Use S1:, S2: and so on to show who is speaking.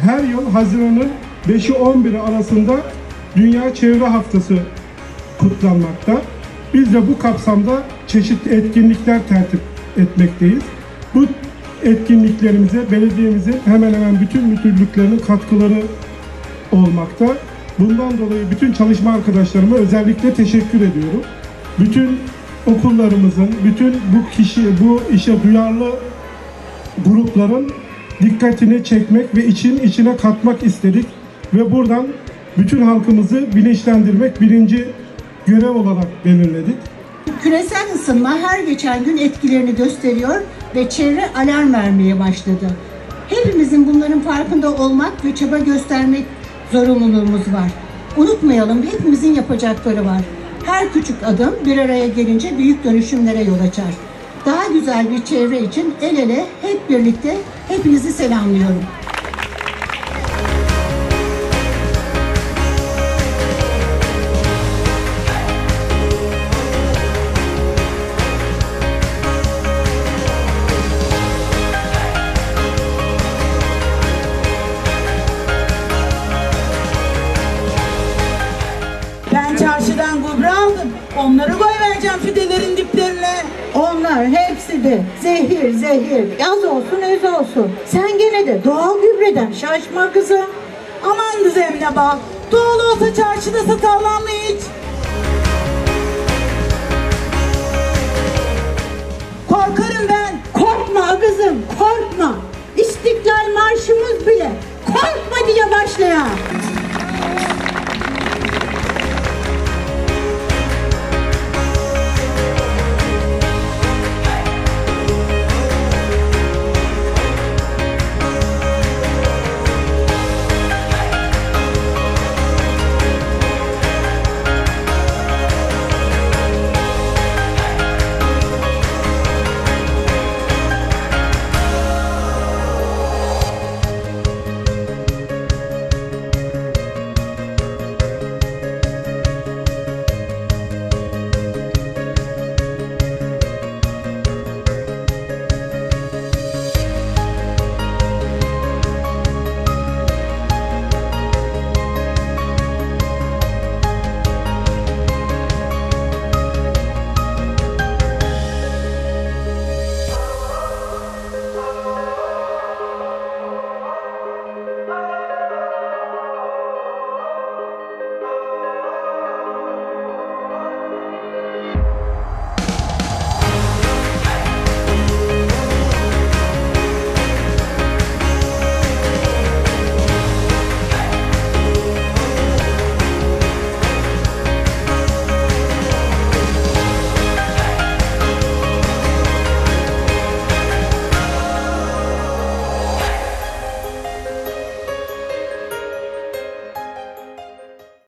S1: her yıl Haziran'ın 5'i 11'i arasında Dünya Çevre Haftası kutlanmakta. Biz de bu kapsamda çeşitli etkinlikler tertip etmekteyiz. Bu etkinliklerimize belediyemizin hemen hemen bütün müdürlüklerinin katkıları olmakta. Bundan dolayı bütün çalışma arkadaşlarıma özellikle teşekkür ediyorum. Bütün okullarımızın, bütün bu kişi, bu işe duyarlı grupların dikkatini çekmek ve için içine katmak istedik. Ve buradan bütün halkımızı bilinçlendirmek birinci görev olarak belirledik.
S2: Küresel ısınma her geçen gün etkilerini gösteriyor ve çevre alarm vermeye başladı. Hepimizin bunların farkında olmak ve çaba göstermek zorunluluğumuz var. Unutmayalım hepimizin yapacakları var. Her küçük adım bir araya gelince büyük dönüşümlere yol açar. Daha güzel bir çevre için el ele hep birlikte hepinizi selamlıyorum.
S3: Ben gübre aldım. Onları koy vereceğim fidelerin diplerine.
S4: Onlar hepsi de zehir zehir. Yaz olsun öz olsun. Sen gene de doğal gübreden şaşma kızım.
S3: Aman kız Emine bak. Doğal olsa çarşıda satarlar mı hiç?